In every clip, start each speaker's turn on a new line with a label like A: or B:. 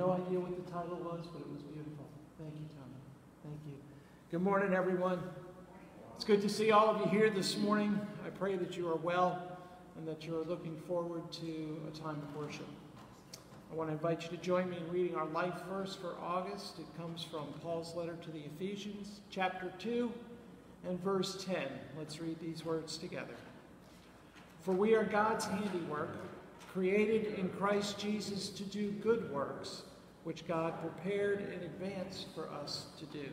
A: No idea what the title was, but it was beautiful. Thank you, Tony. Thank you. Good morning, everyone. It's good to see all of you here this morning. I pray that you are well and that you are looking forward to a time of worship. I want to invite you to join me in reading our life verse for August. It comes from Paul's letter to the Ephesians, chapter 2 and verse 10. Let's read these words together. For we are God's handiwork, created in Christ Jesus to do good works, which God prepared in advance for us to do.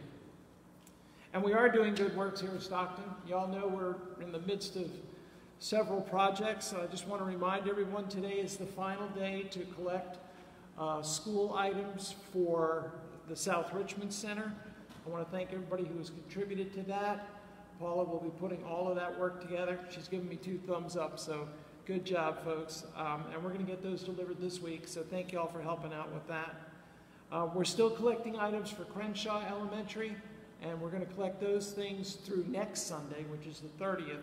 A: And we are doing good works here at Stockton. Y'all know we're in the midst of several projects. I just want to remind everyone today is the final day to collect uh, school items for the South Richmond Center. I want to thank everybody who has contributed to that. Paula will be putting all of that work together. She's given me two thumbs up, so good job, folks. Um, and we're going to get those delivered this week, so thank you all for helping out with that. Uh, we're still collecting items for Crenshaw Elementary, and we're going to collect those things through next Sunday, which is the 30th.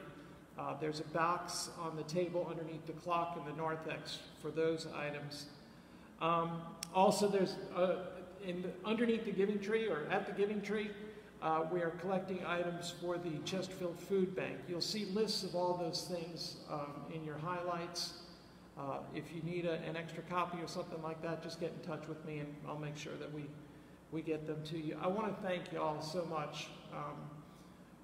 A: Uh, there's a box on the table underneath the clock in the narthex for those items. Um, also, there's uh, in the, underneath the giving tree or at the giving tree, uh, we are collecting items for the Chesterfield Food Bank. You'll see lists of all those things um, in your highlights. Uh, if you need a, an extra copy or something like that, just get in touch with me and I'll make sure that we, we get them to you. I want to thank you all so much um,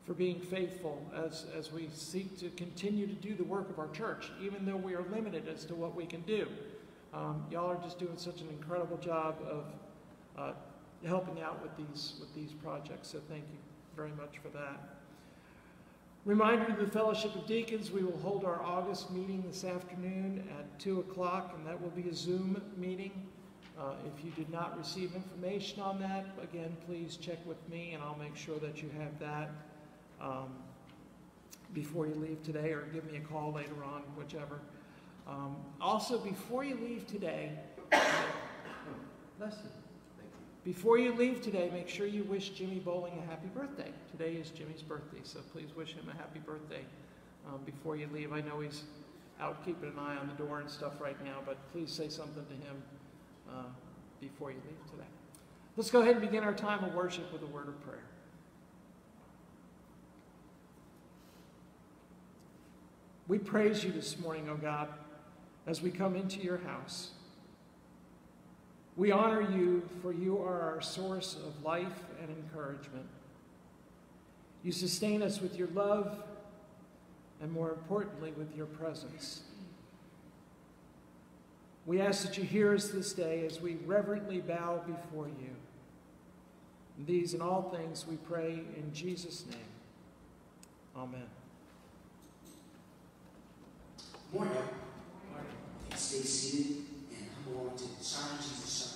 A: for being faithful as, as we seek to continue to do the work of our church, even though we are limited as to what we can do. Um, y'all are just doing such an incredible job of uh, helping out with these, with these projects. So thank you very much for that. Reminder to the Fellowship of Deacons, we will hold our August meeting this afternoon at 2 o'clock, and that will be a Zoom meeting. Uh, if you did not receive information on that, again, please check with me, and I'll make sure that you have that um, before you leave today, or give me a call later on, whichever. Um, also, before you leave today, bless you. Before you leave today, make sure you wish Jimmy Bowling a happy birthday. Today is Jimmy's birthday, so please wish him a happy birthday um, before you leave. I know he's out keeping an eye on the door and stuff right now, but please say something to him uh, before you leave today. Let's go ahead and begin our time of worship with a word of prayer. We praise you this morning, O oh God, as we come into your house. We honor you, for you are our source of life and encouragement. You sustain us with your love, and more importantly, with your presence. We ask that you hear us this day as we reverently bow before you. These and all things we pray in Jesus' name. Amen.
B: Morning. Morning. Stay seated and I'm to Shine and see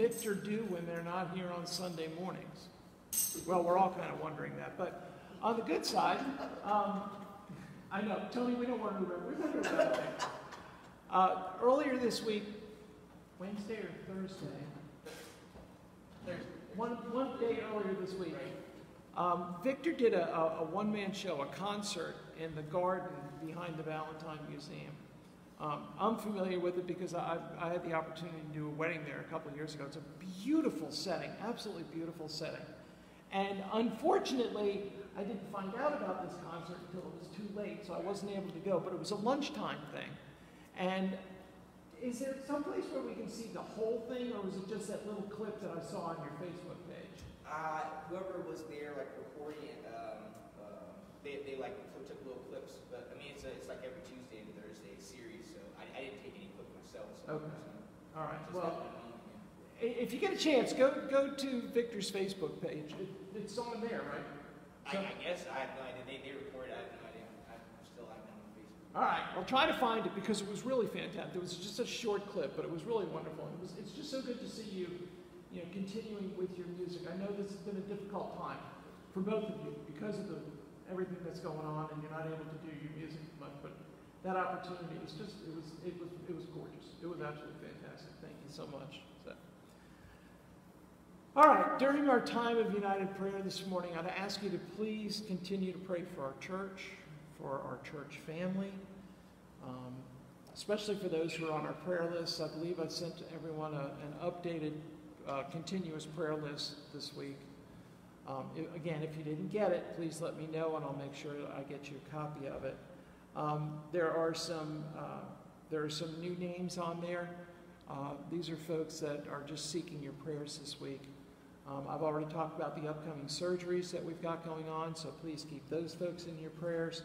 A: Victor do when they're not here on Sunday mornings? Well, we're all kind of wondering that, but on the good side, um, I know, Tony, we don't want to remember. We remember that. Uh, earlier this week, Wednesday or Thursday, one, one day earlier this week, um, Victor did a, a, a one-man show, a concert in the garden behind the Valentine Museum. Um, I'm familiar with it because I, I had the opportunity to do a wedding there a couple years ago. It's a beautiful setting, absolutely beautiful setting. And unfortunately, I didn't find out about this concert until it was too late, so I wasn't able to go. But it was a lunchtime thing. And is there some place where we can see the whole thing, or was it just that little clip that I saw on your Facebook page?
C: Uh, whoever was there, like recording it, um, uh, they, they like took little clips. But I mean, it's a, it's like every Tuesday and Thursday series, so I, I didn't take any clip myself. So,
A: Okay. All right. Well,
C: got that moment, yeah.
A: i- if you get a chance, go go to Victor's Facebook page. It, it's on there, right?
C: I, I guess I have no idea. They, they recorded. I have no idea. I, I'm still I haven't on Facebook.
A: All right, I'll try to find it because it was really fantastic. It was just a short clip, but it was really wonderful. It was, it's just so good to see you, you know, continuing with your music. I know this has been a difficult time for both of you because of the, everything that's going on, and you're not able to do your music much. But that opportunity was just, it was, it was, it was gorgeous. It was absolutely fantastic. Thank you so much. So. All right, during our time of united prayer this morning, I'd ask you to please continue to pray for our church, for our church family, um, especially for those who are on our prayer list. I believe I sent everyone a, an updated uh, continuous prayer list this week. Um, i- again, if you didn't get it, please let me know and I'll make sure I get you a copy of it. Um, there are some uh, there are some new names on there. Uh, these are folks that are just seeking your prayers this week. Um, I've already talked about the upcoming surgeries that we've got going on, so please keep those folks in your prayers.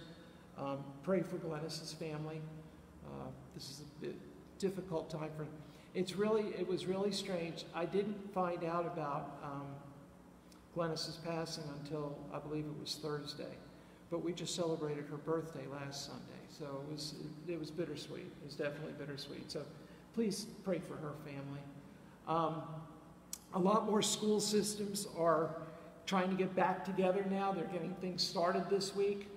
A: Um, pray for Glennis's family. Uh, this is a difficult time for. It's really, it was really strange. I didn't find out about um, Glennis's passing until I believe it was Thursday, but we just celebrated her birthday last Sunday, so it was it was bittersweet. It was definitely bittersweet. So please pray for her family. Um, a lot more school systems are trying to get back together now. They're getting things started this week.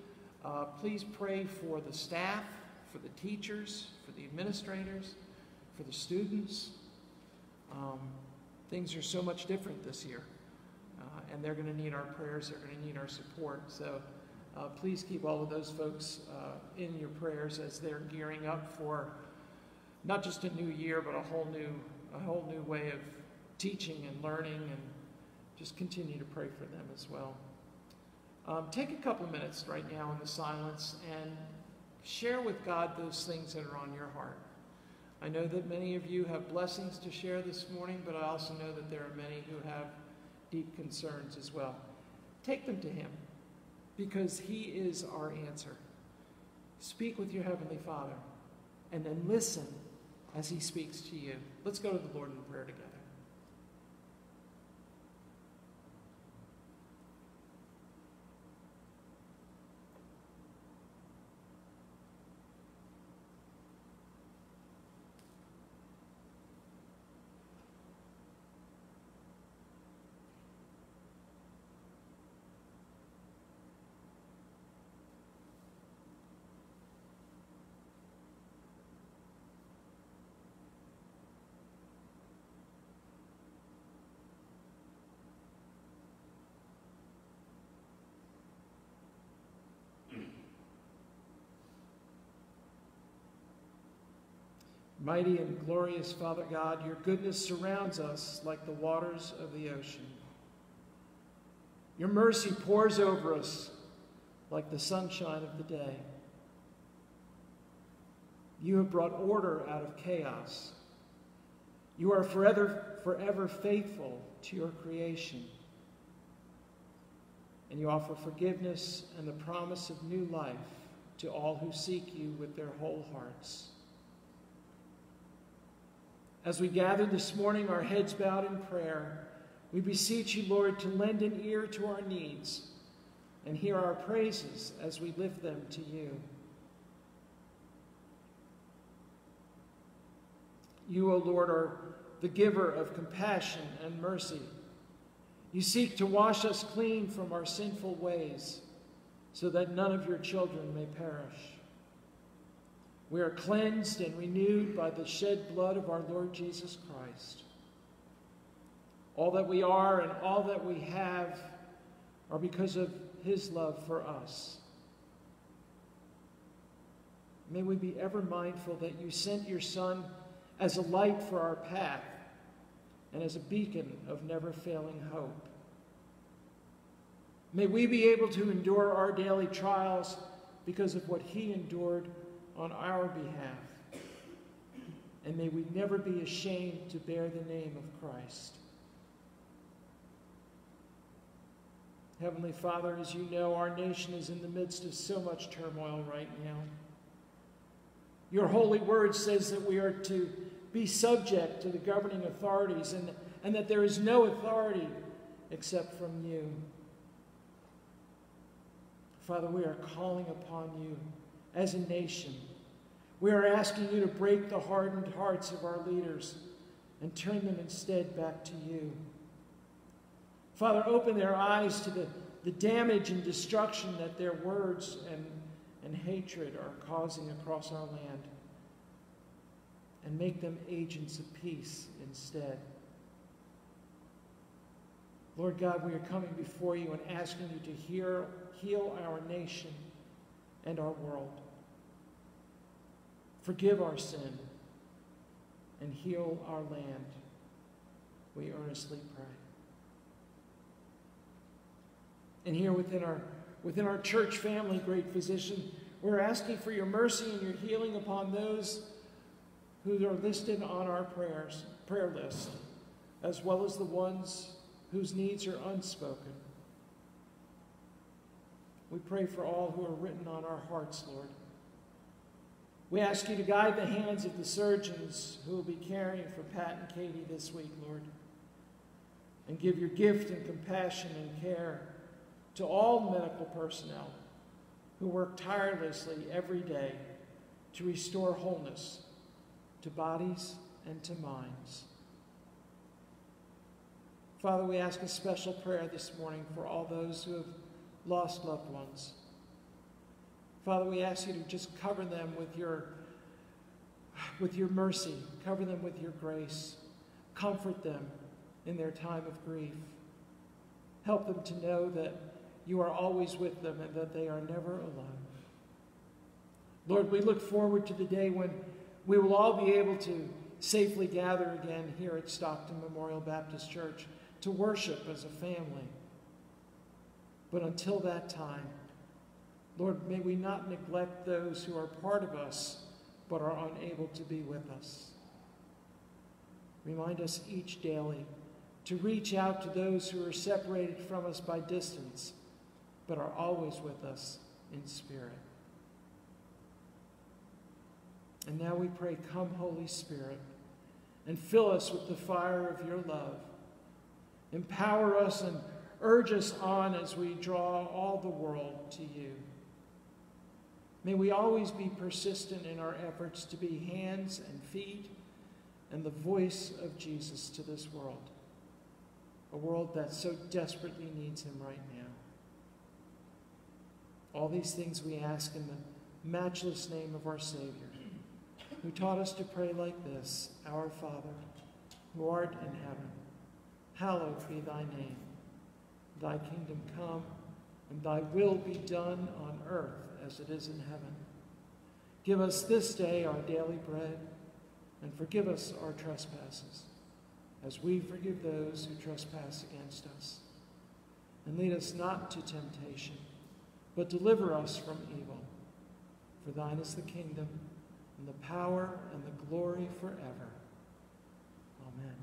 A: Uh, please pray for the staff, for the teachers, for the administrators, for the students. Um, things are so much different this year, uh, and they're going to need our prayers. They're going to need our support. So uh, please keep all of those folks uh, in your prayers as they're gearing up for not just a new year, but a whole new, a whole new way of teaching and learning, and just continue to pray for them as well. Um, take a couple minutes right now in the silence and share with God those things that are on your heart. I know that many of you have blessings to share this morning, but I also know that there are many who have deep concerns as well. Take them to Him because He is our answer. Speak with your Heavenly Father and then listen as He speaks to you. Let's go to the Lord in prayer together. Mighty and glorious Father God, your goodness surrounds us like the waters of the ocean. Your mercy pours over us like the sunshine of the day. You have brought order out of chaos. You are forever, forever faithful to your creation. And you offer forgiveness and the promise of new life to all who seek you with their whole hearts. As we gather this morning, our heads bowed in prayer, we beseech you, Lord, to lend an ear to our needs and hear our praises as we lift them to you. You, O Lord, are the giver of compassion and mercy. You seek to wash us clean from our sinful ways so that none of your children may perish. We are cleansed and renewed by the shed blood of our Lord Jesus Christ. All that we are and all that we have are because of his love for us. May we be ever mindful that you sent your Son as a light for our path and as a beacon of never failing hope. May we be able to endure our daily trials because of what he endured on our behalf. And may we never be ashamed to bear the name of Christ. Heavenly Father, as you know, our nation is in the midst of so much turmoil right now. Your holy word says that we are to be subject to the governing authorities and, and that there is no authority except from you. Father, we are calling upon you as a nation. We are asking you to break the hardened hearts of our leaders and turn them instead back to you. Father, open their eyes to the, the damage and destruction that their words and, and hatred are causing across our land and make them agents of peace instead. Lord God, we are coming before you and asking you to hear, heal our nation and our world. Forgive our sin and heal our land. We earnestly pray. And here within our, within our church family, great physician, we're asking for your mercy and your healing upon those who are listed on our prayers, prayer list, as well as the ones whose needs are unspoken. We pray for all who are written on our hearts, Lord. We ask you to guide the hands of the surgeons who will be caring for Pat and Katie this week, Lord. And give your gift and compassion and care to all medical personnel who work tirelessly every day to restore wholeness to bodies and to minds. Father, we ask a special prayer this morning for all those who have lost loved ones. Father, we ask you to just cover them with your, with your mercy, cover them with your grace, comfort them in their time of grief. Help them to know that you are always with them and that they are never alone. Lord, we look forward to the day when we will all be able to safely gather again here at Stockton Memorial Baptist Church to worship as a family. But until that time, Lord, may we not neglect those who are part of us but are unable to be with us. Remind us each daily to reach out to those who are separated from us by distance but are always with us in spirit. And now we pray, Come, Holy Spirit, and fill us with the fire of your love. Empower us and urge us on as we draw all the world to you. May we always be persistent in our efforts to be hands and feet and the voice of Jesus to this world, a world that so desperately needs him right now. All these things we ask in the matchless name of our Savior, who taught us to pray like this Our Father, who art in heaven, hallowed be thy name. Thy kingdom come, and thy will be done on earth as it is in heaven. Give us this day our daily bread, and forgive us our trespasses, as we forgive those who trespass against us. And lead us not to temptation but deliver us from evil. For thine is the kingdom, and the power, and the glory forever. Amen.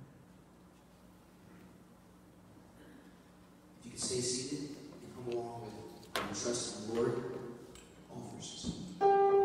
B: If you can stay seated and come along with our trust in the Lord, all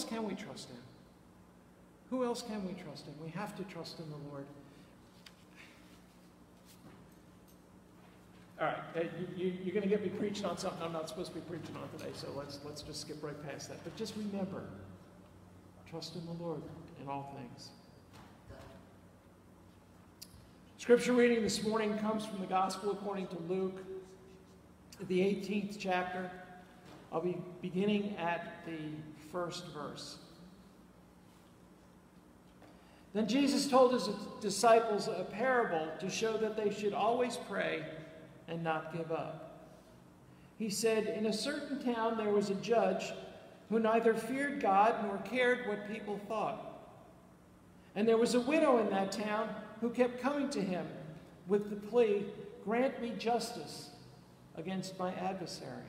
A: else can we trust in? Who else can we trust in? We have to trust in the Lord. All right, uh, you, you're going to get me preaching on something I'm not supposed to be preaching on today, so let's, let's just skip right past that. But just remember, trust in the Lord in all things. Scripture reading this morning comes from the Gospel according to Luke, the 18th chapter. I'll be beginning at the first verse. Then Jesus told his disciples a parable to show that they should always pray and not give up. He said, In a certain town there was a judge who neither feared God nor cared what people thought. And there was a widow in that town who kept coming to him with the plea, Grant me justice against my adversary.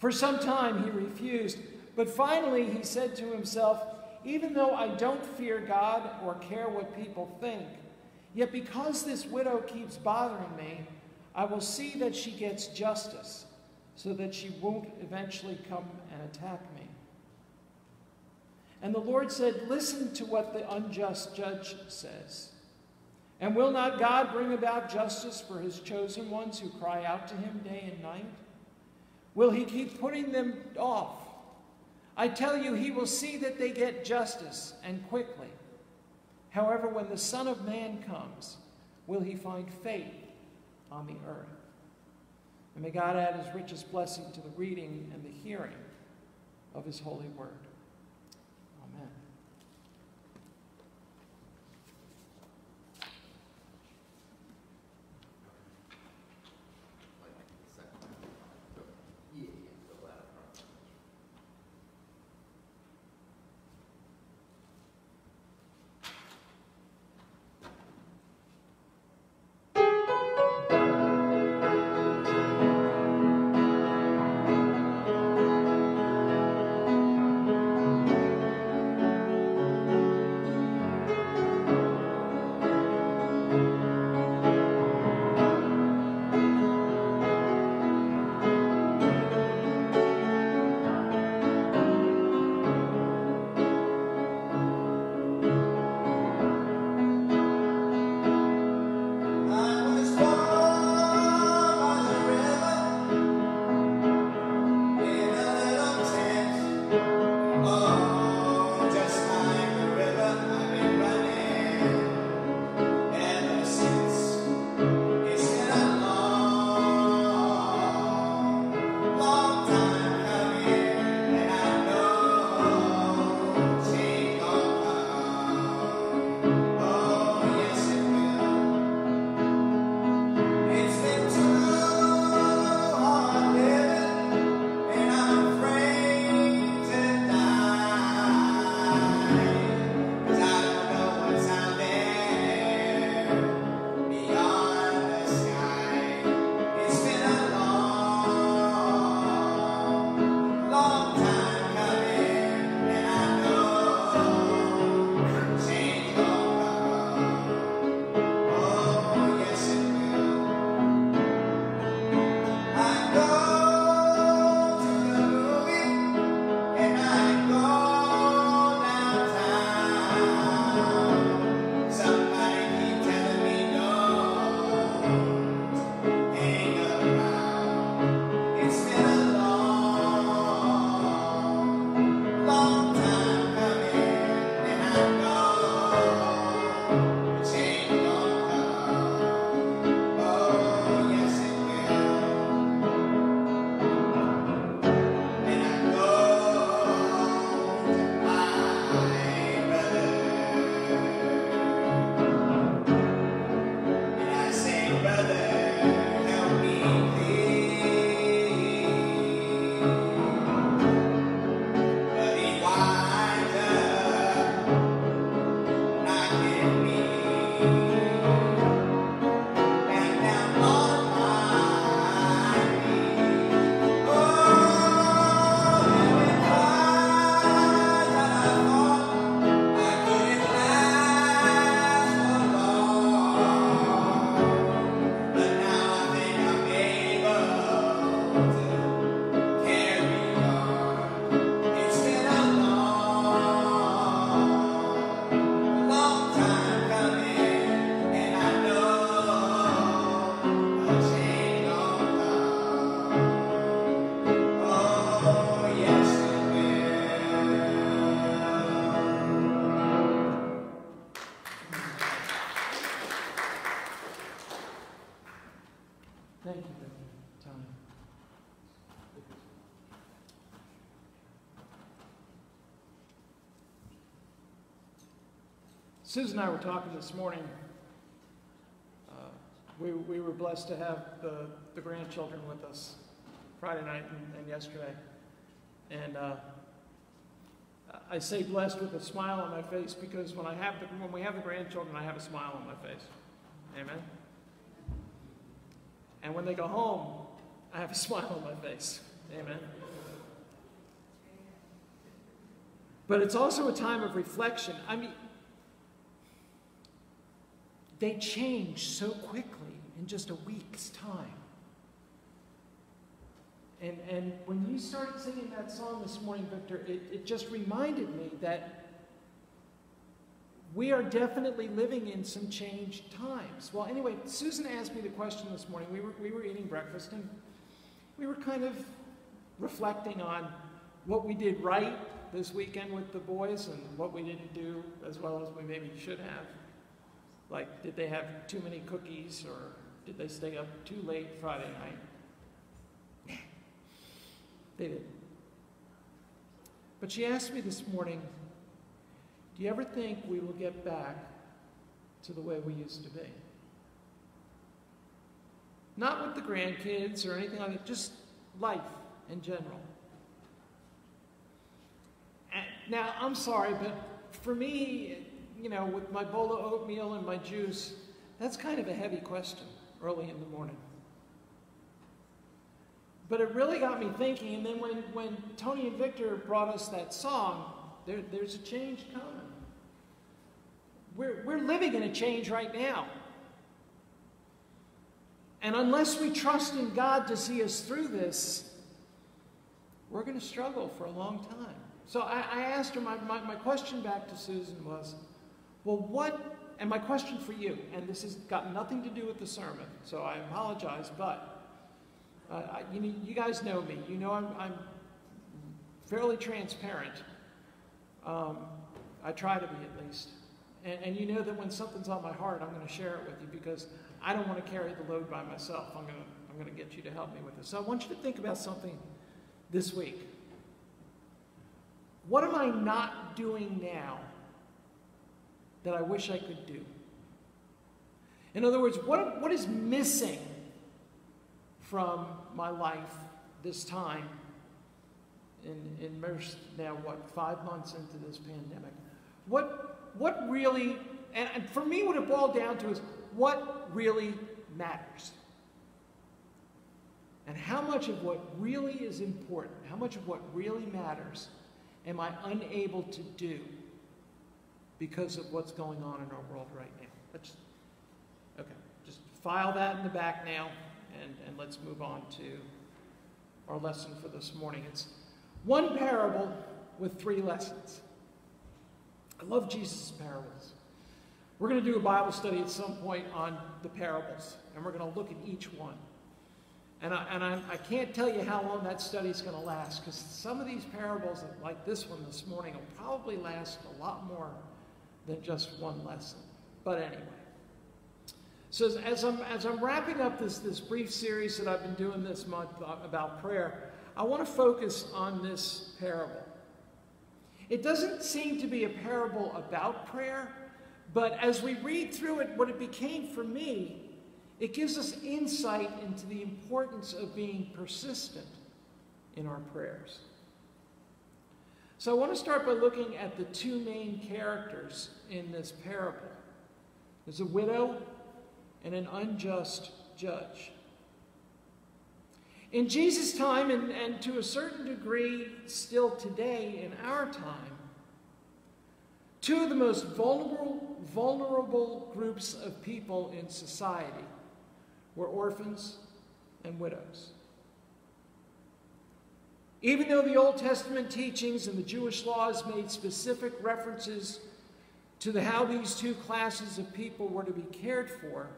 A: For some time he refused, but finally he said to himself, Even though I don't fear God or care what people think, yet because this widow keeps bothering me, I will see that she gets justice so that she won't eventually come and attack me. And the Lord said, Listen to what the unjust judge says. And will not God bring about justice for his chosen ones who cry out to him day and night? Will he keep putting them off? I tell you, he will see that they get justice and quickly. However, when the Son of Man comes, will he find faith on the earth? And may God add his richest blessing to the reading and the hearing of his holy word. Susan and I were talking this morning. Uh, we, we were blessed to have the, the grandchildren with us Friday night and, and yesterday. And uh, I say blessed with a smile on my face because when, I have the, when we have the grandchildren, I have a smile on my face. Amen? And when they go home, I have a smile on my face. Amen? But it's also a time of reflection. I mean, they change so quickly in just a week's time. And, and when you started singing that song this morning, Victor, it, it just reminded me that we are definitely living in some changed times. Well, anyway, Susan asked me the question this morning. We were, we were eating breakfast and we were kind of reflecting on what we did right this weekend with the boys and what we didn't do as well as we maybe should have. Like, did they have too many cookies or did they stay up too late Friday night? they did. But she asked me this morning, do you ever think we will get back to the way we used to be? Not with the grandkids or anything like that, just life in general. And now, I'm sorry, but for me, you know, with my bowl of oatmeal and my juice, that's kind of a heavy question early in the morning. But it really got me thinking, and then when, when Tony and Victor brought us that song, there, there's a change coming. We're, we're living in a change right now. And unless we trust in God to see us through this, we're going to struggle for a long time. So I, I asked her, my, my, my question back to Susan was, well, what, and my question for you, and this has got nothing to do with the sermon, so I apologize, but uh, I, you, you guys know me. You know I'm, I'm fairly transparent. Um, I try to be at least. And, and, you know that when something's on my heart, I'm going to share it with you because I don't want to carry the load by myself. I'm going to, I'm going to get you to help me with this. So I want you to think about something this week. What am I not doing now that I wish I could do? In other words, what, what is missing from my life this time in, in now, what, five months into this pandemic? What, what really, and, and for me, what it boiled down to is what really matters. And how much of what really is important, how much of what really matters, am I unable to do because of what's going on in our world right now? Let's, okay, just file that in the back now, and, and let's move on to our lesson for this morning. It's one parable with three lessons. I love Jesus' parables. We're going to do a Bible study at some point on the parables, and we're going to look at each one. And I, and I, I can't tell you how long that study is going to last, because some of these parables, like this one this morning, will probably last a lot more than just one lesson. But anyway. So as, I'm, as I'm wrapping up this, this brief series that I've been doing this month uh, about prayer, I want to focus on this parable. It doesn't seem to be a parable about prayer, but as we read through it, what it became for me it gives us insight into the importance of being persistent in our prayers. So I want to start by looking at the two main characters in this parable. There's a widow and an unjust judge. In Jesus' time, and, and to a certain degree still today in our time, two of the most vulnerable, vulnerable groups of people in society were orphans and widows. Even though the Old Testament teachings and the Jewish laws made specific references to the, how these two classes of people were to be cared for,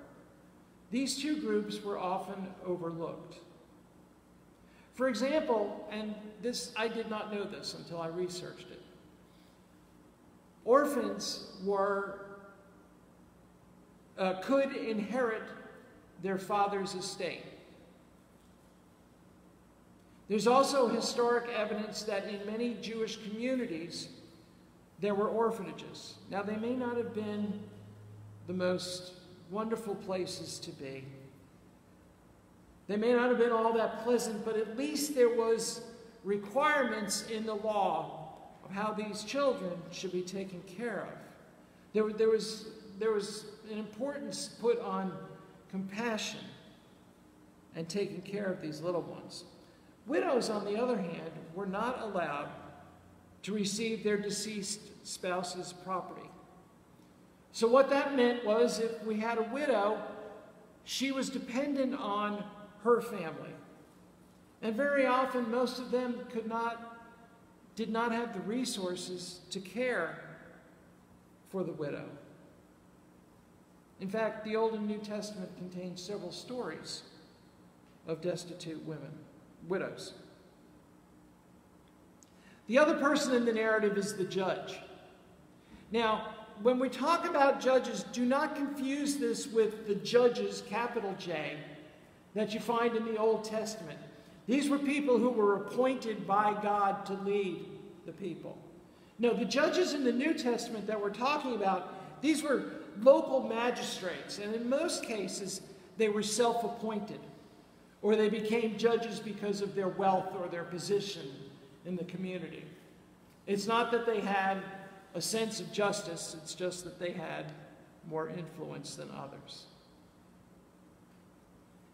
A: these two groups were often overlooked. For example, and this I did not know this until I researched it. Orphans were uh, could inherit their father's estate. There's also historic evidence that in many Jewish communities, there were orphanages. Now, they may not have been the most wonderful places to be. They may not have been all that pleasant, but at least there was requirements in the law of how these children should be taken care of. There, there, was, there was an importance put on compassion and taking care of these little ones. Widows, on the other hand, were not allowed to receive their deceased spouse's property. So, what that meant was if we had a widow, she was dependent on her family. And very often, most of them could not, did not have the resources to care for the widow. In fact, the Old and New Testament contains several stories of destitute women, widows. The other person in the narrative is the judge. Now, when we talk about judges, do not confuse this with the judges, capital J, that you find in the Old Testament. These were people who were appointed by God to lead the people. No, the judges in the New Testament that we're talking about, these were local magistrates, and in most cases, they were self appointed, or they became judges because of their wealth or their position in the community. It's not that they had a sense of justice, it's just that they had more influence than others.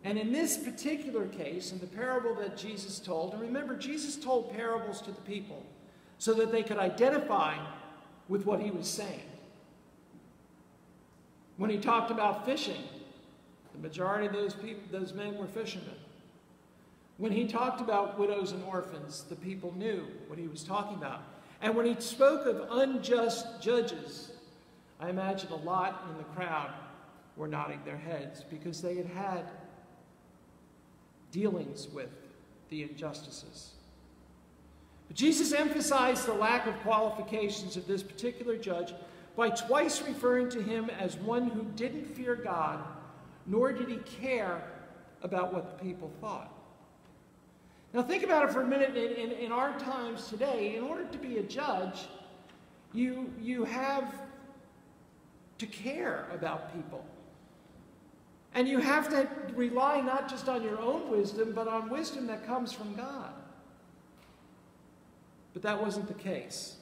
A: And in this particular case, in the parable that Jesus told, and remember, Jesus told parables to the people so that they could identify with what he was saying. When he talked about fishing, the majority of those people, those men were fishermen. When he talked about widows and orphans, the people knew what he was talking about. And when he spoke of unjust judges, I imagine a lot in the crowd were nodding their heads because they had had dealings with the injustices. But Jesus emphasized the lack of qualifications of this particular judge by twice referring to him as one who didn't fear God, nor did he care about what the people thought. Now, think about it for a minute. In, in, in, our times today, in order to be a judge, you, you have to care about people. And you have to rely not just on your own wisdom, but on wisdom that comes from God. But that wasn't the case.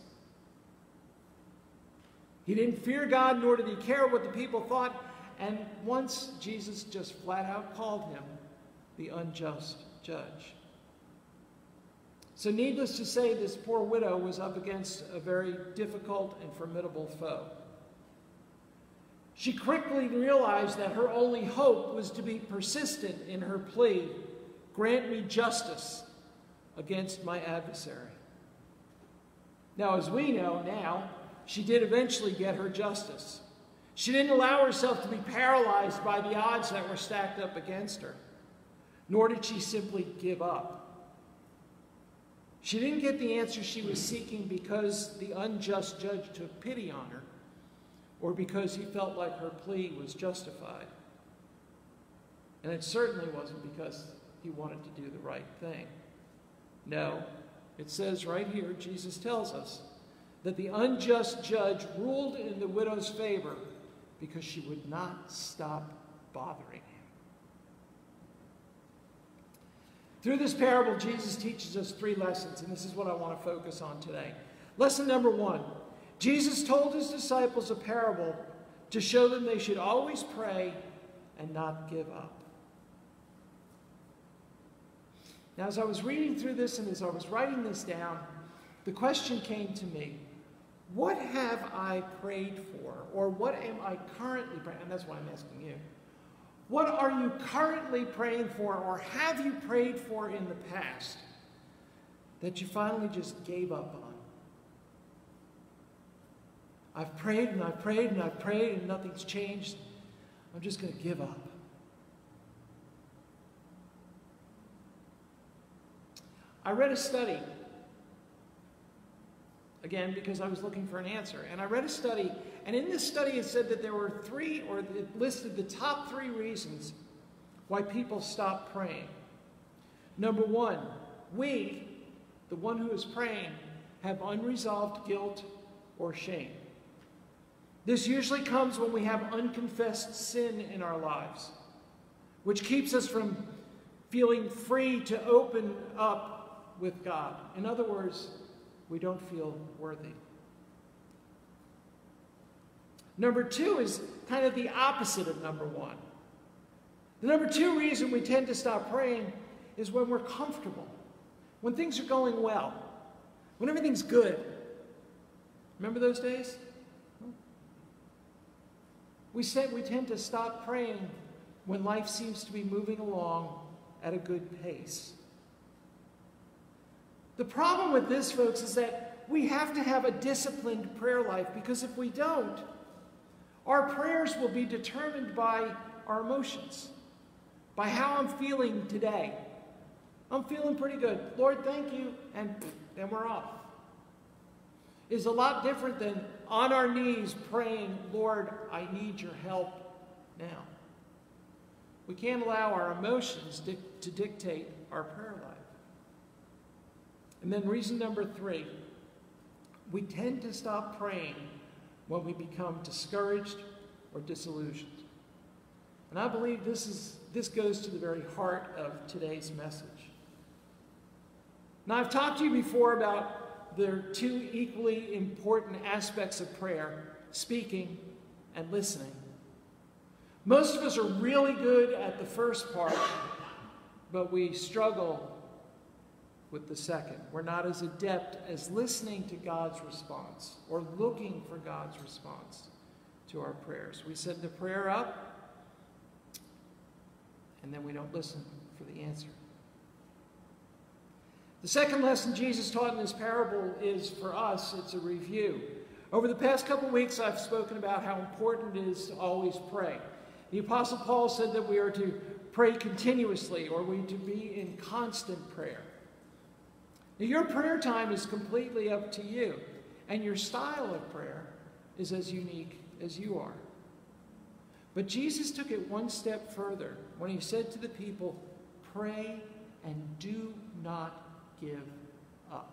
A: He didn't fear God, nor did he care what the people thought. And once Jesus just flat out called him the unjust judge. So, needless to say, this poor widow was up against a very difficult and formidable foe. She quickly realized that her only hope was to be persistent in her plea grant me justice against my adversary. Now, as we know now, she did eventually get her justice. She didn't allow herself to be paralyzed by the odds that were stacked up against her, nor did she simply give up. She didn't get the answer she was seeking because the unjust judge took pity on her or because he felt like her plea was justified. And it certainly wasn't because he wanted to do the right thing. No, it says right here, Jesus tells us that the unjust judge ruled in the widow's favor because she would not stop bothering him. Through this parable, Jesus teaches us three lessons, and this is what I want to focus on today. Lesson number one Jesus told his disciples a parable to show them they should always pray and not give up. Now, as I was reading through this and as I was writing this down, the question came to me what have I prayed for? Or what am I currently praying? And that's why I'm asking you. What are you currently praying for or have you prayed for in the past that you finally just gave up on? I've prayed and I've prayed and I've prayed and nothing's changed. I'm just going to give up. I read a study again because I was looking for an answer. And I read a study, and in this study it said that there were three, or it listed the top three reasons why people stop praying. Number one, we, the one who is praying, have unresolved guilt or shame. This usually comes when we have unconfessed sin in our lives, which keeps us from feeling free to open up with God. In other words, we don't feel worthy. Number two is kind of the opposite of number one. The number two reason we tend to stop praying is when we're comfortable, when things are going well, when everything's good. Remember those days? We said we tend to stop praying when life seems to be moving along at a good pace. The problem with this, folks, is that we have to have a disciplined prayer life because if we don't, our prayers will be determined by our emotions, by how I'm feeling today. I'm feeling pretty good. Lord, thank you. And then we're off. Is a lot different than on our knees praying, Lord, I need your help now. We can't allow our emotions to dictate our prayer life. And then reason number three, we tend to stop praying when we become discouraged or disillusioned. And I believe this, is, this goes to the very heart of today's message. Now, I've talked to you before about are two equally important aspects of prayer speaking and listening. Most of us are really good at the first part, but we struggle with the second. We're not as adept as listening to God's response or looking for God's response to our prayers. We send the prayer up, and then we don't listen for the answer. The second lesson Jesus taught in this parable is for us, it's a review. Over the past couple weeks, I've spoken about how important it is to always pray. The Apostle Paul said that we are to pray continuously or we to be in constant prayer. Your prayer time is completely up to you, and your style of prayer is as unique as you are. But Jesus took it one step further when he said to the people, Pray and do not give up.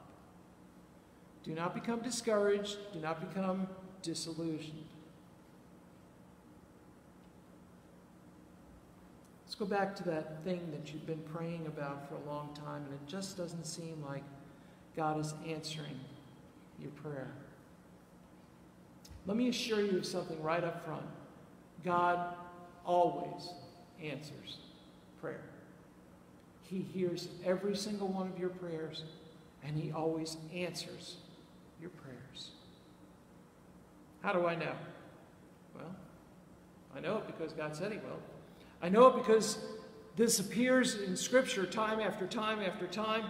A: Do not become discouraged. Do not become disillusioned. Go back to that thing that you've been praying about for a long time, and it just doesn't seem like God is answering your prayer. Let me assure you of something right up front God always answers prayer. He hears every single one of your prayers, and He always answers your prayers. How do I know? Well, I know it because God said He will. I know it because this appears in Scripture time after time after time.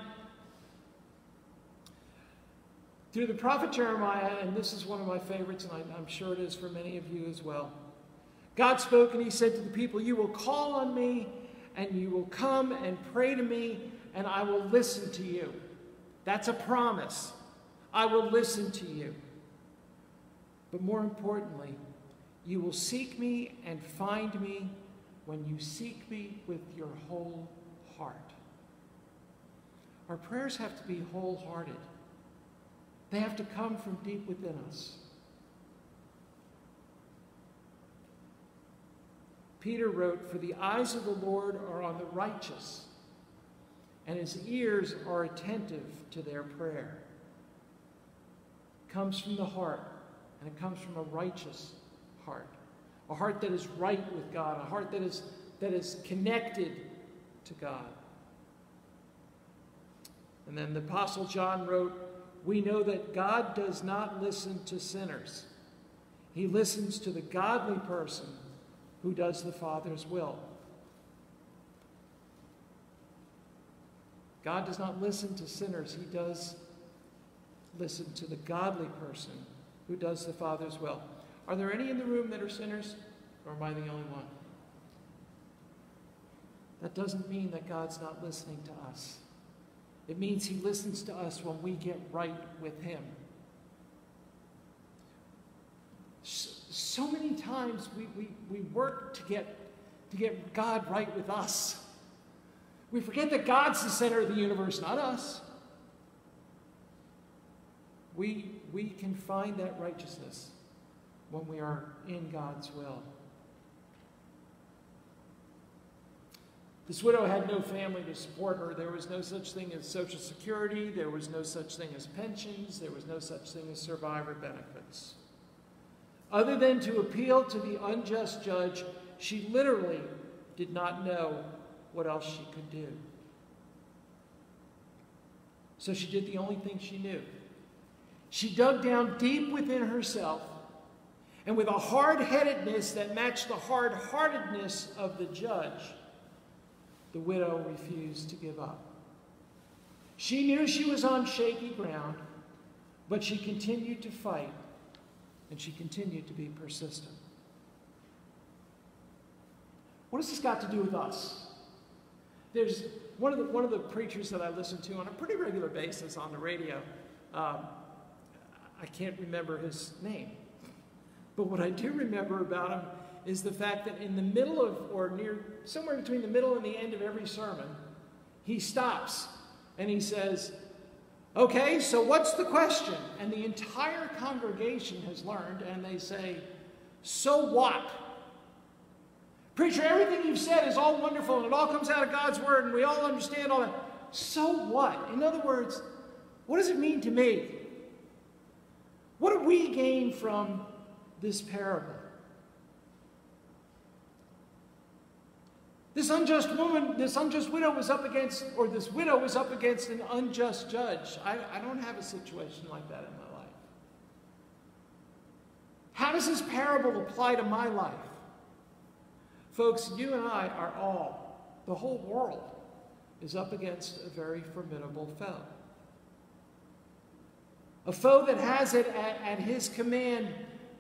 A: Through the prophet Jeremiah, and this is one of my favorites, and I, am sure it is for many of you as well. God spoke and he said to the people, You will call on me, and you will come and pray to me, and I will listen to you. That's a promise. I will listen to you. But more importantly, you will seek me and find me when you seek me with your whole heart. Our prayers have to be wholehearted. They have to come from deep within us. Peter wrote, For the eyes of the Lord are on the righteous, and his ears are attentive to their prayer. It comes from the heart, and it comes from a righteous heart a heart that is right with God, a heart that is, that is connected to God. And then the Apostle John wrote, We know that God does not listen to sinners. He listens to the godly person who does the Father's will. God does not listen to sinners. He does listen to the godly person who does the Father's will. Are there any in the room that are sinners? Or am I the only one? That doesn't mean that God's not listening to us. It means He listens to us when we get right with Him. So many times we, we, we work to get, to get God right with us. We forget that God's the center of the universe, not us. We, we can find that righteousness when we are in God's will. This widow had no family to support her. There was no such thing as Social Security. There was no such thing as pensions. There was no such thing as survivor benefits. Other than to appeal to the unjust judge, she literally did not know what else she could do. So she did the only thing she knew. She dug down deep within herself, and with a hard headedness that matched the hard heartedness of the judge, the widow refused to give up. She knew she was on shaky ground, but she continued to fight and she continued to be persistent. What has this got to do with us? There's one of the, one of the preachers that I listen to on a pretty regular basis on the radio. Um, I can't remember his name. But what I do remember about him is the fact that in the middle of, or near, somewhere between the middle and the end of every sermon, he stops and he says, Okay, so what's the question? And the entire congregation has learned, and they say, So what? Preacher, everything you've said is all wonderful, and it all comes out of God's word, and we all understand all that. So what? In other words, what does it mean to me? What do we gain from this parable? This unjust woman, this unjust widow was up against, or this widow was up against an unjust judge. I, I don't have a situation like that in my life. How does this parable apply to my life? Folks, you and I are all, the whole world is up against a very formidable foe. A foe that has it at, at his command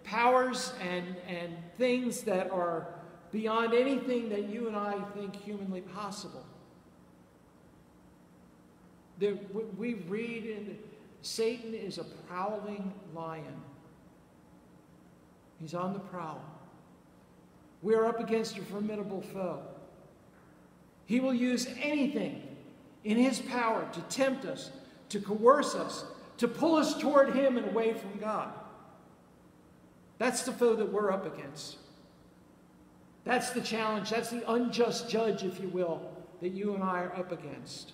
A: powers and, and things that are beyond anything that you and I think humanly possible. There, we read in Satan is a prowling lion. He's on the prowl. We are up against a formidable foe. He will use anything in his power to tempt us, to coerce us, to pull us toward him and away from God. That's the foe that we're up against. That's the challenge. That's the unjust judge, if you will, that you and I are up against.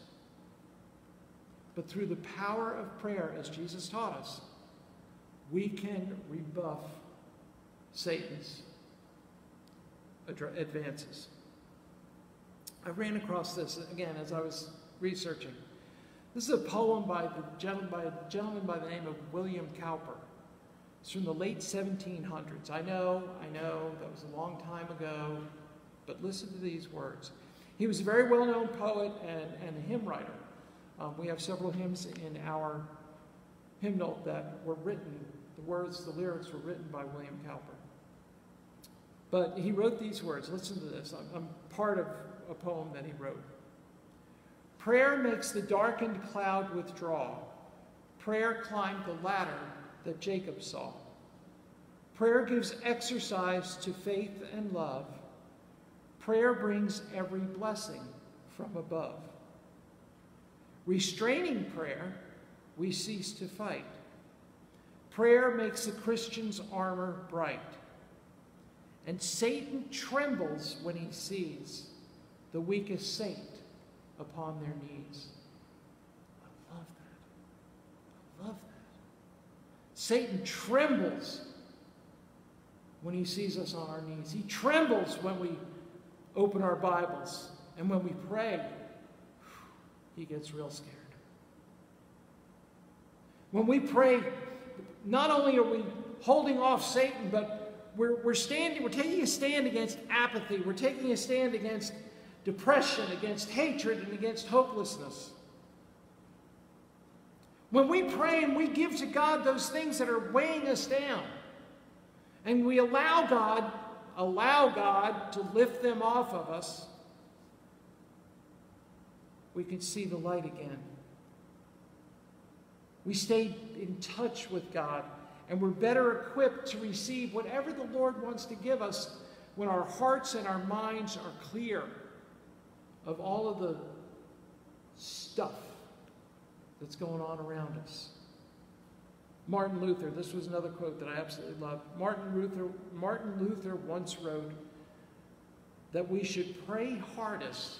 A: But through the power of prayer, as Jesus taught us, we can rebuff Satan's advances. I ran across this again as I was researching. This is a poem by, the gentleman, by a gentleman by the name of William Cowper. It's from the late 1700s. I know, I know, that was a long time ago, but listen to these words. He was a very well known poet and, and a hymn writer. Um, we have several hymns in our hymnal that were written, the words, the lyrics were written by William Cowper. But he wrote these words. Listen to this. I'm, I'm part of a poem that he wrote. Prayer makes the darkened cloud withdraw. Prayer climbed the ladder that Jacob saw. Prayer gives exercise to faith and love. Prayer brings every blessing from above. Restraining prayer, we cease to fight. Prayer makes the Christian's armor bright. And Satan trembles when he sees the weakest saint upon their knees. I love that. I love that. Satan trembles when he sees us on our knees. He trembles when we open our Bibles and when we pray. He gets real scared. When we pray, not only are we holding off Satan, but we're, we're standing, we're taking a stand against apathy. We're taking a stand against depression, against hatred, and against hopelessness. When we pray and we give to God those things that are weighing us down, and we allow God, allow God to lift them off of us, we can see the light again. We stay in touch with God, and we're better equipped to receive whatever the Lord wants to give us when our hearts and our minds are clear of all of the stuff that's going on around us. Martin Luther, this was another quote that I absolutely love. Martin Luther, Martin Luther once wrote that we should pray hardest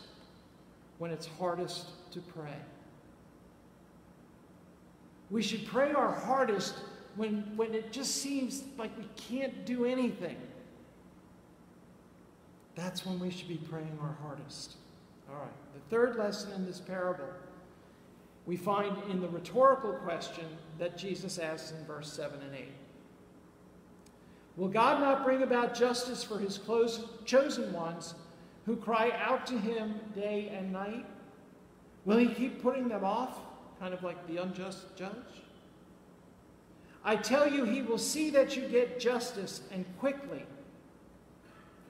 A: when it's hardest to pray. We should pray our hardest when, when it just seems like we can't do anything. That's when we should be praying our hardest. All right, the third lesson in this parable we find in the rhetorical question that Jesus asks in verse 7 and 8. Will God not bring about justice for his close, chosen ones who cry out to him day and night? Will he keep putting them off, kind of like the unjust judge? I tell you, he will see that you get justice and quickly.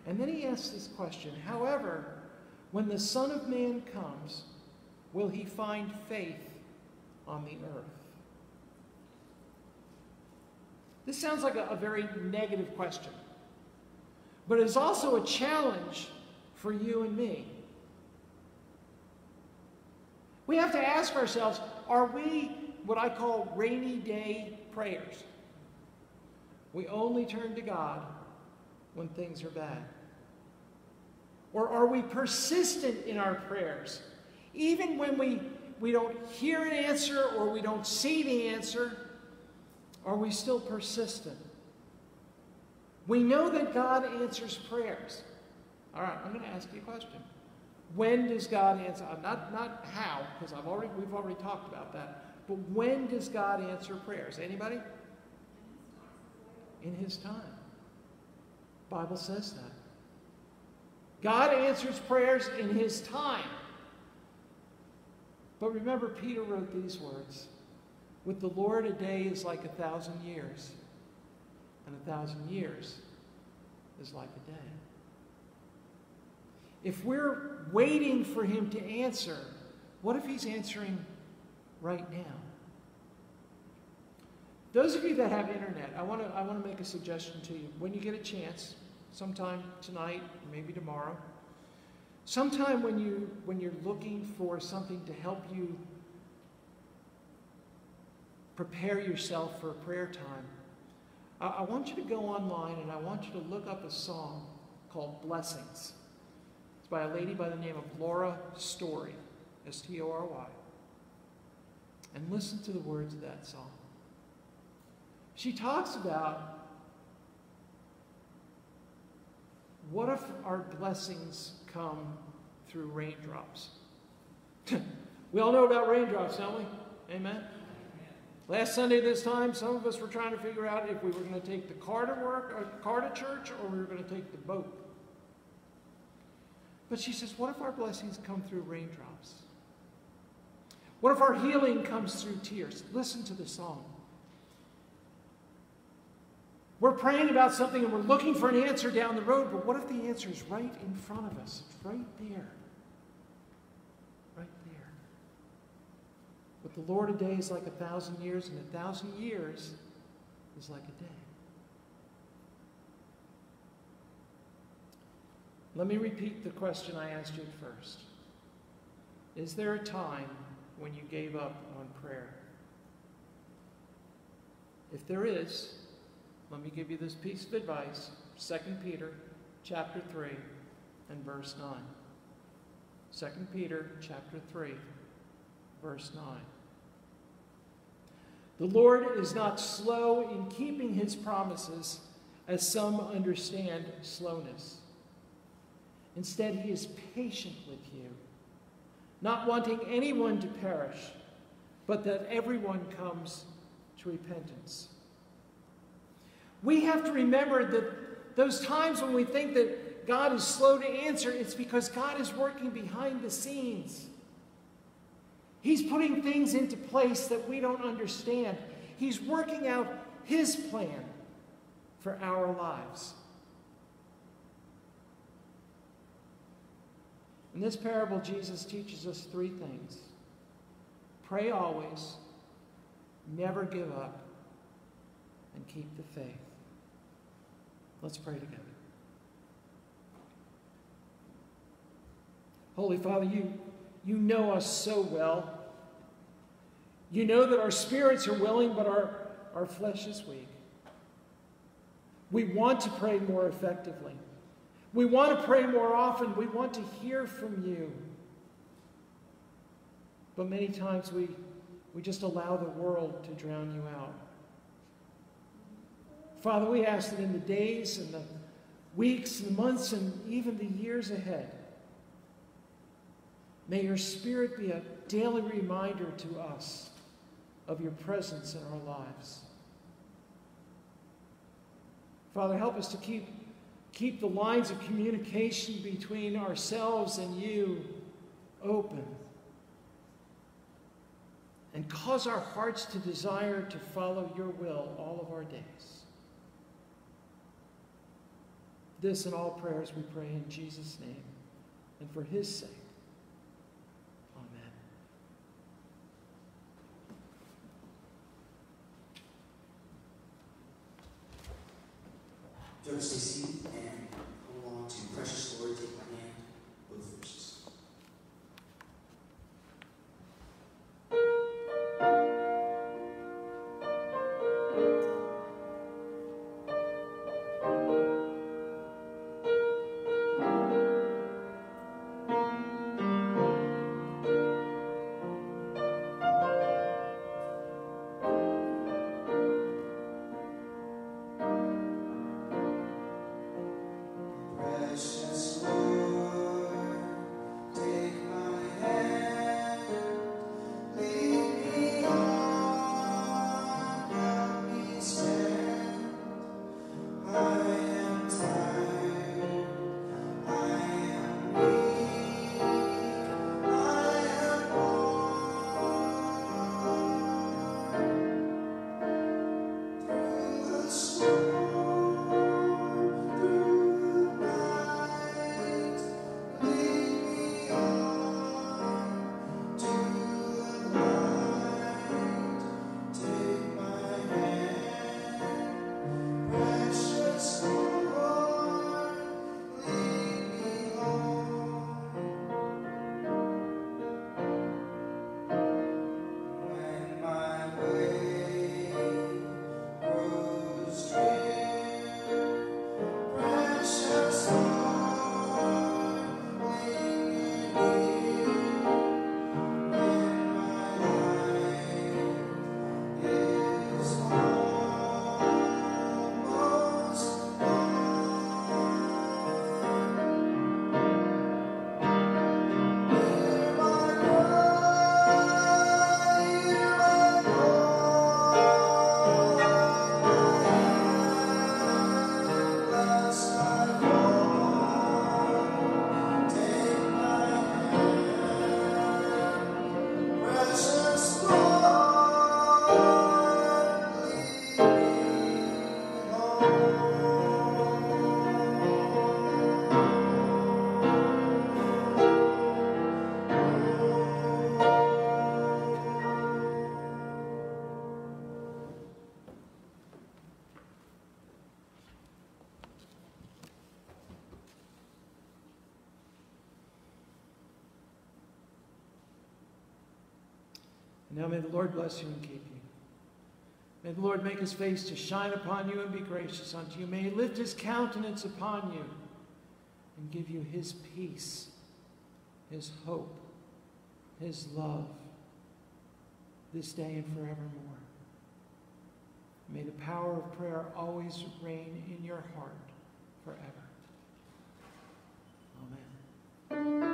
A: And then he asks this question However, when the Son of Man comes, will he find faith on the earth? This sounds like a, a very negative question, but it's also a challenge for you and me. We have to ask ourselves are we what I call rainy day prayers? We only turn to God when things are bad. Or are we persistent in our prayers? Even when we, we don't hear an answer or we don't see the answer, are we still persistent? We know that God answers prayers. All right, I'm going to ask you a question. When does God answer? Uh, not, not how, because I've already, we've already talked about that. But when does God answer prayers? Anybody? In His time. Bible says that. God answers prayers in His time. But remember, Peter wrote these words With the Lord, a day is like a thousand years, and a thousand years is like a day. If we're waiting for Him to answer, what if He's answering right now? Those of you that have internet, I want to I want to make a suggestion to you. When you get a chance, sometime tonight, maybe tomorrow. Sometime when you when you're looking for something to help you prepare yourself for a prayer time, I, I want you to go online and I want you to look up a song called Blessings. It's by a lady by the name of Laura Story, S T O R Y. And listen to the words of that song. She talks about What if our blessings come through raindrops? we all know about raindrops, don't we? Amen? Last Sunday this time, some of us were trying to figure out if we were going to take the car to work, or car to church, or we were going to take the boat. But she says, what if our blessings come through raindrops? What if our healing comes through tears? Listen to the song. We're praying about something and we're looking for an answer down the road, but what if the answer is right in front of us? It's right there. Right there. With the Lord, a day is like a thousand years, and a thousand years is like a day. Let me repeat the question I asked you at first. Is there a time when you gave up on prayer? If there is, let me give you this piece of advice. 2 Peter chapter 3 and verse 9. 2 Peter chapter 3 verse 9. The Lord is not slow in keeping his promises, as some understand slowness. Instead, he is patient with you, not wanting anyone to perish, but that everyone comes to repentance. We have to remember that those times when we think that God is slow to answer, it's because God is working behind the scenes. He's putting things into place that we don't understand. He's working out His plan for our lives. In this parable, Jesus teaches us three things pray always, never give up, and keep the faith. Let's pray together. Holy Father, you, you know us so well. You know that our spirits are willing, but our, our flesh is weak. We want to pray more effectively. We want to pray more often. We want to hear from you. But many times we, we just allow the world to drown you out. Father, we ask that in the days and the weeks and the months and even the years ahead, may your Spirit be a daily reminder to us of your presence in our lives. Father, help us to keep, keep the lines of communication between ourselves and you open. And cause our hearts to desire to follow your will all of our days. This and all prayers we pray in Jesus' name and for his sake. Amen.
B: Don't stay seated and hold on to precious Lord, take my
A: now may the Lord bless you and keep you. May the Lord make his face to shine upon you and be gracious unto you. May he lift his countenance upon you and give you his peace, his hope, his love, this day and forevermore. May the power of prayer always reign in your heart forever. Amen.